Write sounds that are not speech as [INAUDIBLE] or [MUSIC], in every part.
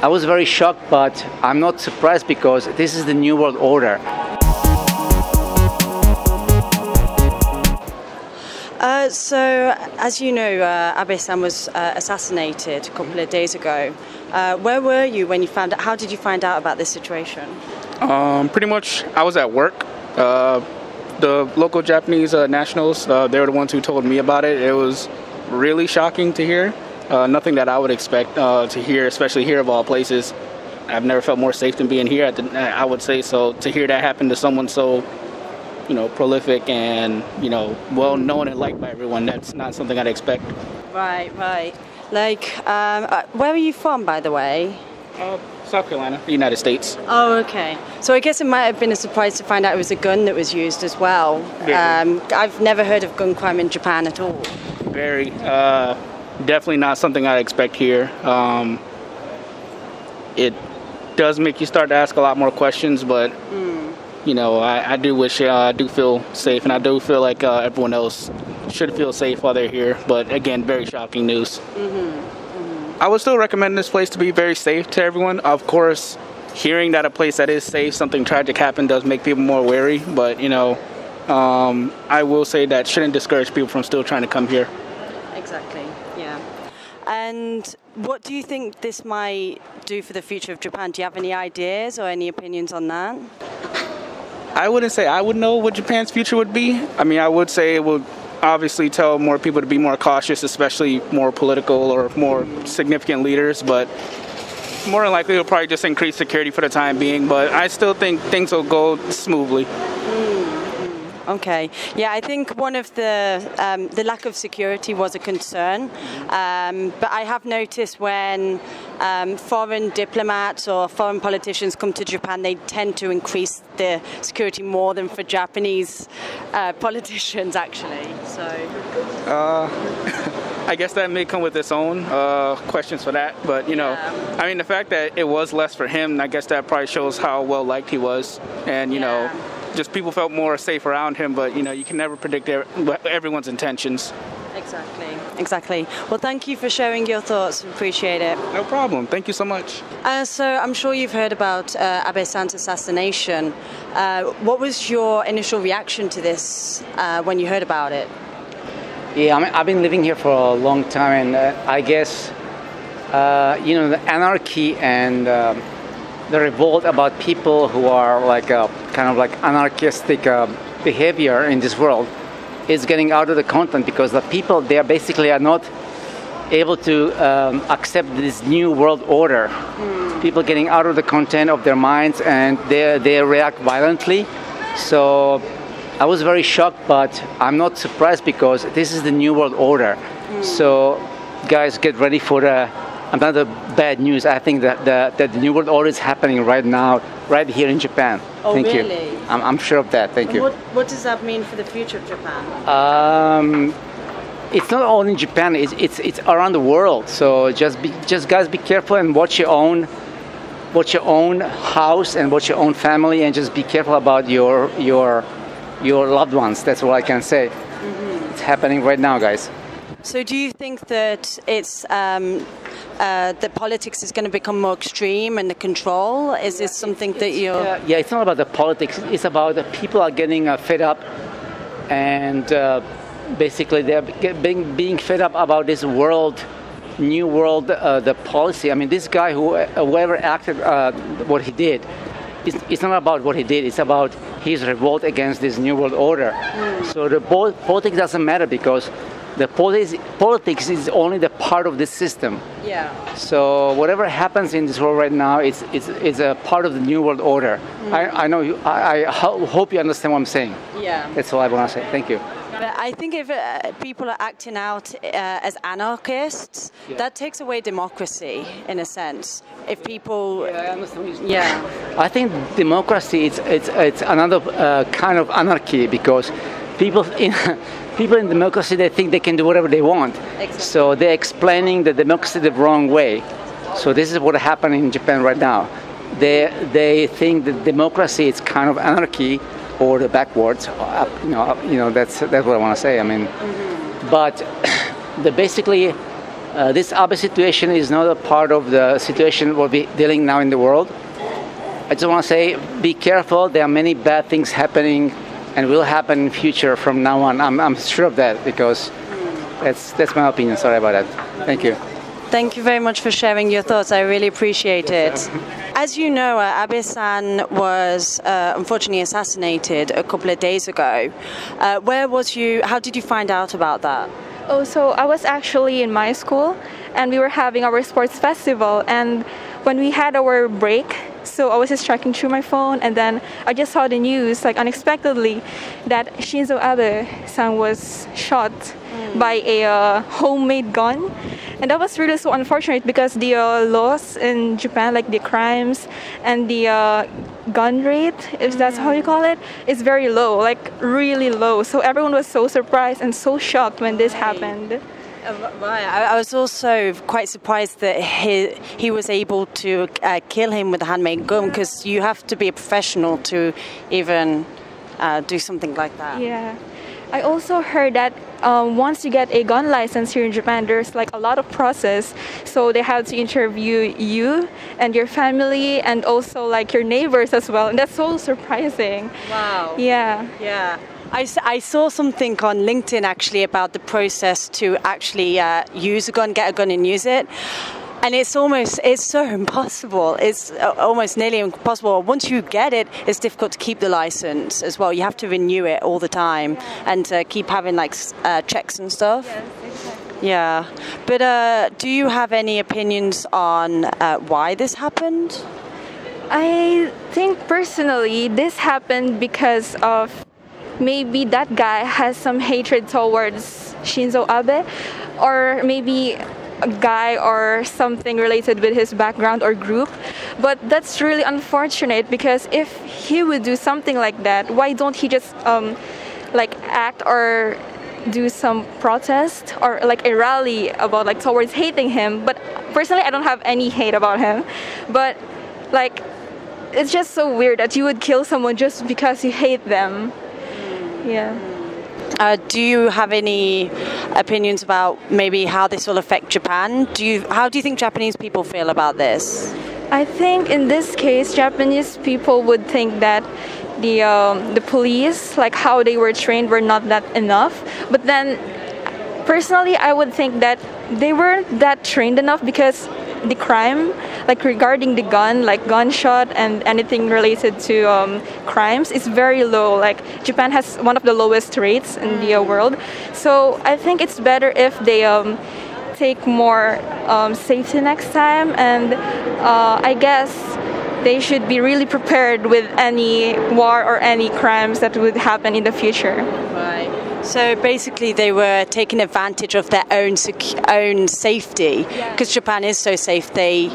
I was very shocked, but I'm not surprised because this is the New World Order. Uh, so, as you know, uh, Abe-san was uh, assassinated a couple of days ago. Uh, where were you when you found out? How did you find out about this situation? Um, pretty much, I was at work. Uh, the local Japanese uh, nationals, uh, they were the ones who told me about it. It was really shocking to hear. Uh, nothing that I would expect uh, to hear, especially here of all places. I've never felt more safe than being here. At the, I would say so. To hear that happen to someone so, you know, prolific and you know, well known and liked by everyone, that's not something I'd expect. Right, right. Like, um, uh, where are you from, by the way? Uh, South Carolina, the United States. Oh, okay. So I guess it might have been a surprise to find out it was a gun that was used as well. Um, I've never heard of gun crime in Japan at all. Very, uh, definitely not something I expect here. Um, it does make you start to ask a lot more questions, but you know, I, I do wish uh, I do feel safe, and I do feel like uh, everyone else should feel safe while they're here. But again, very shocking news. I would still recommend this place to be very safe to everyone. Of course, hearing that a place that is safe, something tragic happened, does make people more wary. But you know, um, I will say that shouldn't discourage people from still trying to come here. Exactly, yeah. And what do you think this might do for the future of Japan? Do you have any ideas or any opinions on that? I wouldn't say I would know what Japan's future would be. I mean, I would say it would obviously tell more people to be more cautious, especially more political or more significant leaders. But more than likely, it'll probably just increase security for the time being. But I still think things will go smoothly. Okay. Yeah, I think one of the um, the lack of security was a concern, um, but I have noticed when um, foreign diplomats or foreign politicians come to Japan, they tend to increase the security more than for Japanese uh, [LAUGHS] politicians, actually. So. [LAUGHS] I guess that may come with its own uh, questions for that. But you know, Yeah. I mean, the fact that it was less for him, I guess that probably shows how well liked he was, and you know, Yeah. Just people felt more safe around him. But you know, you can never predict everyone's intentions. Exactly. Exactly. Well, thank you for sharing your thoughts. We Appreciate it. No problem. Thank you so much. Uh, so I'm sure you've heard about uh, Abe San's assassination. Uh, what was your initial reaction to this uh, when you heard about it? Yeah, I mean, I've been living here for a long time, and uh, I guess uh, you know the anarchy and um, the revolt about people who are like uh, kind of like anarchistic uh, behavior in this world is getting out of the content because the people they are basically are not able to um, accept this new world order. People getting out of the content of their minds and they they react violently. So I was very shocked, but I'm not surprised because this is the new world order. So guys, get ready for the another bad news. I think that the, that the new world order is happening right now, right here in Japan. Oh, Thank really? you. I'm, I'm sure of that. Thank you. What, what does that mean for the future of Japan? Um, it's not only in Japan; it's, it's it's around the world. So just be, just guys, be careful and watch your own, watch your own house and watch your own family, and just be careful about your your your loved ones. That's what I can say. It's happening right now, guys. So, do you think that it's um, uh, that politics is going to become more extreme and the control? Is this something that you're? Yeah, yeah, it's not about the politics. It's about the people are getting uh, fed up, and uh, basically they're being being fed up about this world, new world, uh, the policy. I mean, this guy who uh, whoever acted uh, what he did, it's, it's not about what he did. It's about his revolt against this new world order. So the politics doesn't matter because the politics politics is only the part of the system. Yeah. So whatever happens in this world right now, it's it's, it's a part of the new world order. I, I know you. I, I ho- hope you understand what I'm saying. Yeah. That's all I want to say. Thank you. But I think if uh, people are acting out uh, as anarchists, that takes away democracy in a sense. If people, I understand. yeah, I think democracy it's it's it's another uh, kind of anarchy because people in [LAUGHS] people in democracy they think they can do whatever they want. Exactly. So they're explaining the democracy the wrong way. So this is what happened in Japan right now. They they think that democracy is kind of anarchy or the backwards. You know, you know that's that's what I want to say. I mean, but [COUGHS] the basically uh, this Abe situation is not a part of the situation we're dealing now in the world. I just want to say, be careful. There are many bad things happening, and will happen in future from now on. I'm, I'm sure of that because that's that's my opinion. Sorry about that. Thank you. Thank you very much for sharing your thoughts. I really appreciate it. As you know, uh, Abe-san was uh, unfortunately assassinated a couple of days ago. Uh, where was you? How did you find out about that? Oh, so I was actually in my school, and we were having our sports festival. And when we had our break, so I was just checking through my phone, and then I just saw the news, like unexpectedly, that Shinzo Abe-san was shot mm. by a uh, homemade gun and that was really so unfortunate because the uh, laws in Japan, like the crimes and the uh, gun rate, if that's how you call it, is very low, like really low. So everyone was so surprised and so shocked when this happened. Right. I, was also quite surprised that he he was able to uh, kill him with a handmade gun because you have to be a professional to even uh, do something like that. Yeah. I also heard that um, once you get a gun license here in Japan, there's like a lot of process. So they have to interview you and your family and also like your neighbors as well. And that's so surprising. Wow. Yeah. Yeah. I, I saw something on LinkedIn actually about the process to actually uh, use a gun, get a gun, and use it. And it's almost it's so impossible. It's uh, almost nearly impossible. Once you get it it's difficult to keep the license as well. You have to renew it all the time and uh, keep having like uh, checks and stuff. Yes, exactly. yeah. But uh, do you have any opinions on uh, why this happened? I think personally this happened because of maybe that guy has some hatred towards shinzo abe or maybe a guy or something related with his background or group. But that's really unfortunate because if he would do something like that, why don't he just um, like act or do some protest or like a rally about like towards hating him? But personally, I don't have any hate about him. But like, it's just so weird that you would kill someone just because you hate them. Yeah. Uh, do you have any opinions about maybe how this will affect Japan? Do you how do you think Japanese people feel about this? I think in this case, Japanese people would think that the um, the police, like how they were trained, were not that enough. But then, personally, I would think that they weren't that trained enough because the crime, like regarding the gun, like gunshot and anything related to um, crimes, is very low. Like Japan has one of the lowest rates in the uh, world. So I think it's better if they um, take more um, safety next time. And uh, I guess they should be really prepared with any war or any crimes that would happen in the future. Right. So basically, they were taking advantage of their own sec- own safety because yeah. Japan is so safe. They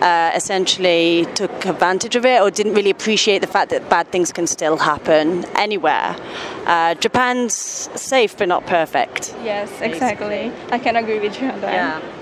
uh, essentially took advantage of it or didn't really appreciate the fact that bad things can still happen anywhere. Uh, Japan's safe but not perfect. Yes, exactly. Basically. I can agree with you on that. Yeah.